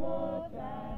more